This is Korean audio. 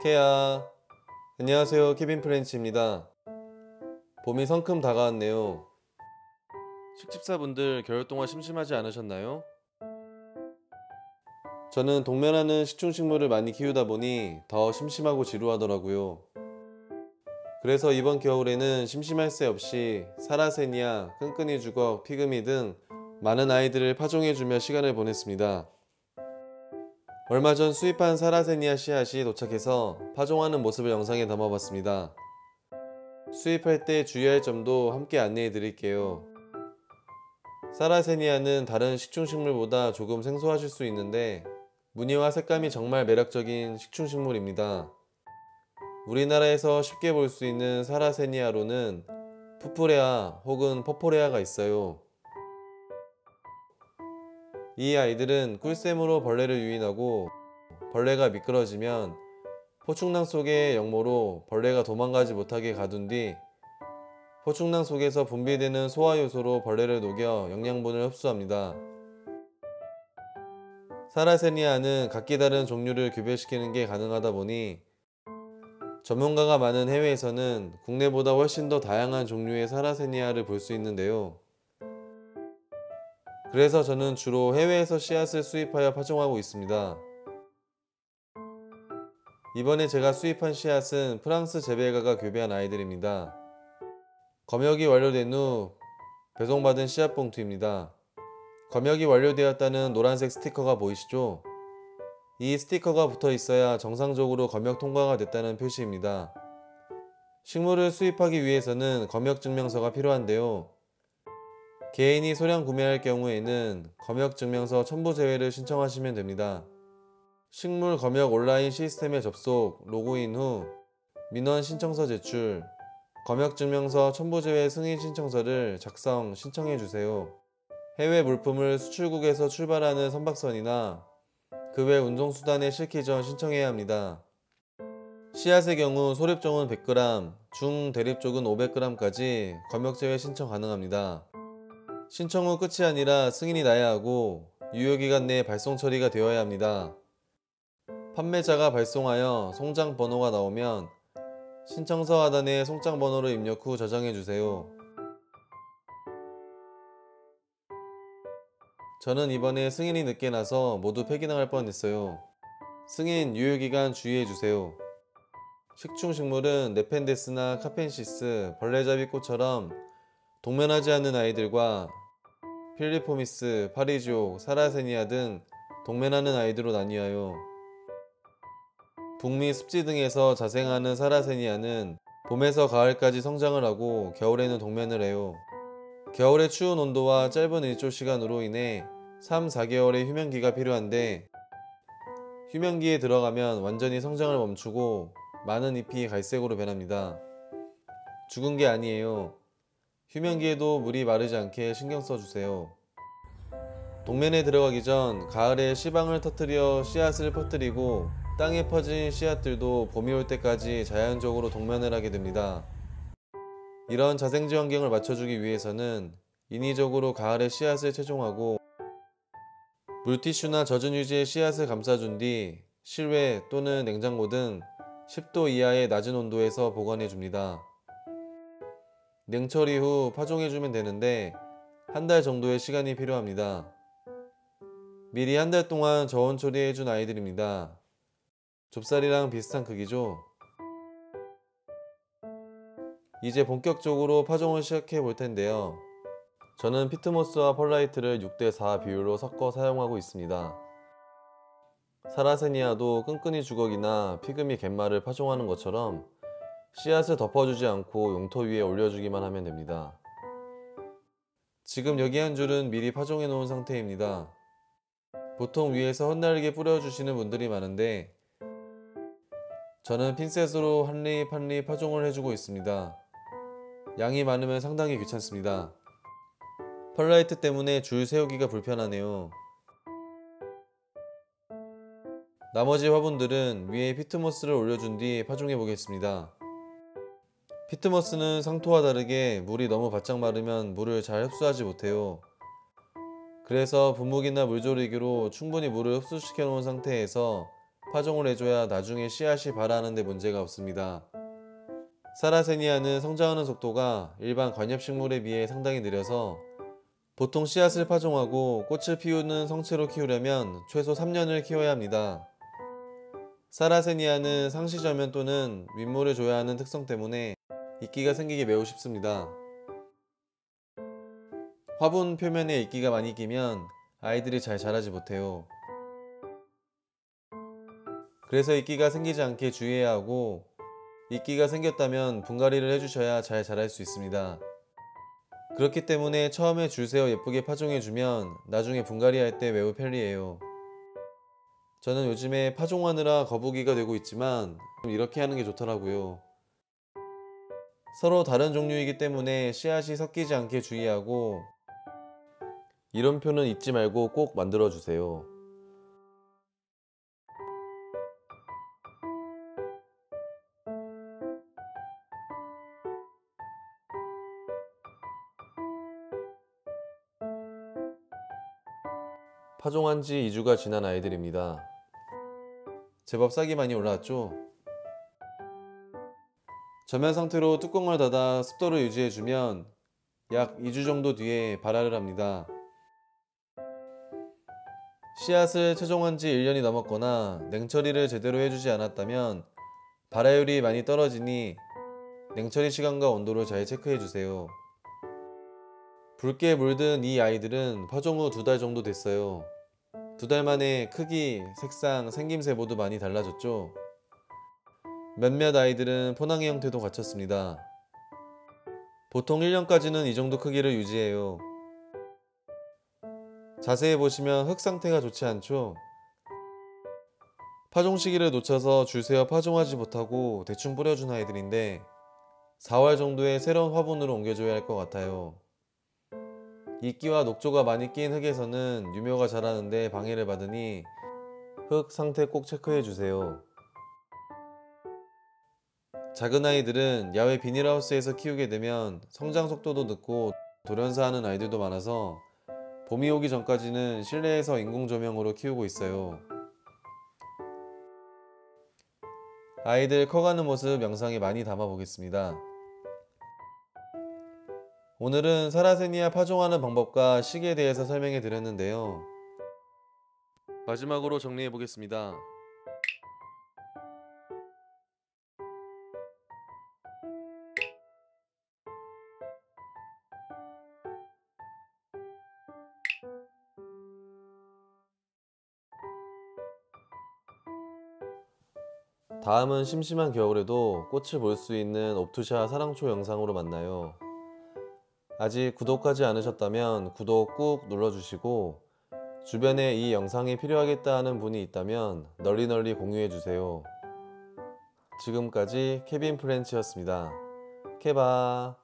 케야 안녕하세요. 케빈 프렌치입니다. 봄이 성큼 다가왔네요. 식집사분들 겨울 동안 심심하지 않으셨나요? 저는 동면하는 식충식물을 많이 키우다 보니 더 심심하고 지루하더라고요 그래서 이번 겨울에는 심심할 새 없이 사라세니아, 끈끈이 주걱, 피그미 등 많은 아이들을 파종해주며 시간을 보냈습니다 얼마 전 수입한 사라세니아 씨앗이 도착해서 파종하는 모습을 영상에 담아봤습니다. 수입할 때 주의할 점도 함께 안내해 드릴게요. 사라세니아는 다른 식충식물보다 조금 생소하실 수 있는데 무늬와 색감이 정말 매력적인 식충식물입니다. 우리나라에서 쉽게 볼 수 있는 사라세니아로는 푸프레아 혹은 퍼포레아가 있어요. 이 아이들은 꿀샘으로 벌레를 유인하고 벌레가 미끄러지면 포충낭 속의 역모로 벌레가 도망가지 못하게 가둔 뒤 포충낭 속에서 분비되는 소화효소로 벌레를 녹여 영양분을 흡수합니다. 사라세니아는 각기 다른 종류를 교배시키는 게 가능하다 보니 전문가가 많은 해외에서는 국내보다 훨씬 더 다양한 종류의 사라세니아를 볼 수 있는데요. 그래서 저는 주로 해외에서 씨앗을 수입하여 파종하고 있습니다. 이번에 제가 수입한 씨앗은 프랑스 재배가가 교배한 아이들입니다. 검역이 완료된 후 배송받은 씨앗 봉투입니다. 검역이 완료되었다는 노란색 스티커가 보이시죠? 이 스티커가 붙어 있어야 정상적으로 검역 통과가 됐다는 표시입니다. 식물을 수입하기 위해서는 검역 증명서가 필요한데요. 개인이 소량 구매할 경우에는 검역증명서 첨부 제외를 신청하시면 됩니다. 식물 검역 온라인 시스템에 접속, 로그인 후 민원 신청서 제출, 검역증명서 첨부 제외 승인 신청서를 작성, 신청해 주세요. 해외 물품을 수출국에서 출발하는 선박선이나 그 외 운송수단에 실기 전 신청해야 합니다. 씨앗의 경우 소립종은 100g, 중 대립종은 500g까지 검역제외 신청 가능합니다. 신청 후 끝이 아니라 승인이 나야 하고 유효기간 내에 발송 처리가 되어야 합니다. 판매자가 발송하여 송장 번호가 나오면 신청서 하단에 송장 번호를 입력 후 저장해 주세요. 저는 이번에 승인이 늦게 나서 모두 폐기당할 뻔했어요. 승인 유효기간 주의해 주세요. 식충식물은 네펜데스나 카펜시스, 벌레잡이 꽃처럼 동면하지 않는 아이들과 필리포미스, 파리지옥, 사라세니아 등 동면하는 아이들로 나뉘어요. 북미 습지 등에서 자생하는 사라세니아는 봄에서 가을까지 성장을 하고 겨울에는 동면을 해요. 겨울의 추운 온도와 짧은 일조 시간으로 인해 3, 4개월의 휴면기가 필요한데 휴면기에 들어가면 완전히 성장을 멈추고 많은 잎이 갈색으로 변합니다. 죽은 게 아니에요. 휴면기에도 물이 마르지 않게 신경 써주세요. 동면에 들어가기 전 가을에 씨방을 터뜨려 씨앗을 퍼뜨리고 땅에 퍼진 씨앗들도 봄이 올 때까지 자연적으로 동면을 하게 됩니다. 이런 자생지 환경을 맞춰주기 위해서는 인위적으로 가을에 씨앗을 채종하고 물티슈나 젖은 유지의 씨앗을 감싸준 뒤 실외 또는 냉장고 등 10도 이하의 낮은 온도에서 보관해 줍니다. 냉처리 후 파종해 주면 되는데 한 달 정도의 시간이 필요합니다. 미리 한 달 동안 저온 처리해 준 아이들입니다. 좁쌀이랑 비슷한 크기죠? 이제 본격적으로 파종을 시작해 볼 텐데요. 저는 피트모스와 펄라이트를 6대4 비율로 섞어 사용하고 있습니다. 사라세니아도 끈끈이 주걱이나 피그미 갯마를 파종하는 것처럼 씨앗을 덮어주지 않고 용토 위에 올려주기만 하면 됩니다. 지금 여기 한 줄은 미리 파종해 놓은 상태입니다. 보통 위에서 흩날리게 뿌려주시는 분들이 많은데 저는 핀셋으로 한립 한립 파종을 해주고 있습니다. 양이 많으면 상당히 귀찮습니다. 펄라이트 때문에 줄 세우기가 불편하네요. 나머지 화분들은 위에 피트모스를 올려준 뒤 파종해 보겠습니다. 피트머스는 상토와 다르게 물이 너무 바짝 마르면 물을 잘 흡수하지 못해요. 그래서 분무기나 물조리기로 충분히 물을 흡수시켜 놓은 상태에서 파종을 해줘야 나중에 씨앗이 발아하는 데 문제가 없습니다. 사라세니아는 성장하는 속도가 일반 관엽식물에 비해 상당히 느려서 보통 씨앗을 파종하고 꽃을 피우는 성체로 키우려면 최소 3년을 키워야 합니다. 사라세니아는 상시저면 또는 윗물을 줘야 하는 특성 때문에 이끼가 생기기 매우 쉽습니다. 화분 표면에 이끼가 많이 끼면 아이들이 잘 자라지 못해요. 그래서 이끼가 생기지 않게 주의해야 하고 이끼가 생겼다면 분갈이를 해주셔야 잘 자랄 수 있습니다. 그렇기 때문에 처음에 줄 세워 예쁘게 파종해주면 나중에 분갈이 할 때 매우 편리해요. 저는 요즘에 파종하느라 거북이가 되고 있지만 이렇게 하는 게 좋더라고요. 서로 다른 종류이기 때문에 씨앗이 섞이지 않게 주의하고 이름표는 잊지 말고 꼭 만들어 주세요. 파종한 지 2주가 지난 아이들입니다. 제법 싹이 많이 올라왔죠? 저면 상태로 뚜껑을 닫아 습도를 유지해주면 약 2주 정도 뒤에 발화를 합니다. 씨앗을 채종한 지 1년이 넘었거나 냉처리를 제대로 해주지 않았다면 발화율이 많이 떨어지니 냉처리 시간과 온도를 잘 체크해주세요. 붉게 물든 이 아이들은 파종 후 두 달 정도 됐어요. 두 달 만에 크기, 색상, 생김새 모두 많이 달라졌죠? 몇몇 아이들은 포낭의 형태도 갖췄습니다. 보통 1년까지는 이 정도 크기를 유지해요. 자세히 보시면 흙 상태가 좋지 않죠? 파종 시기를 놓쳐서 줄 세어 파종하지 못하고 대충 뿌려준 아이들인데 4월 정도에 새로운 화분으로 옮겨줘야 할 것 같아요. 이끼와 녹조가 많이 낀 흙에서는 유묘가 자라는데 방해를 받으니 흙 상태 꼭 체크해 주세요. 작은 아이들은 야외 비닐하우스에서 키우게 되면 성장 속도도 늦고 돌연사하는 아이들도 많아서 봄이 오기 전까지는 실내에서 인공 조명으로 키우고 있어요. 아이들 커가는 모습 영상에 많이 담아 보겠습니다. 오늘은 사라세니아 파종하는 방법과 시기에 대해서 설명해 드렸는데요. 마지막으로 정리해 보겠습니다. 다음은 심심한 겨울에도 꽃을 볼 수 있는 옵투샤 사랑초 영상으로 만나요. 아직 구독하지 않으셨다면 구독 꾹 눌러주시고 주변에 이 영상이 필요하겠다 하는 분이 있다면 널리 널리 공유해주세요. 지금까지 케빈 프렌치였습니다. 케바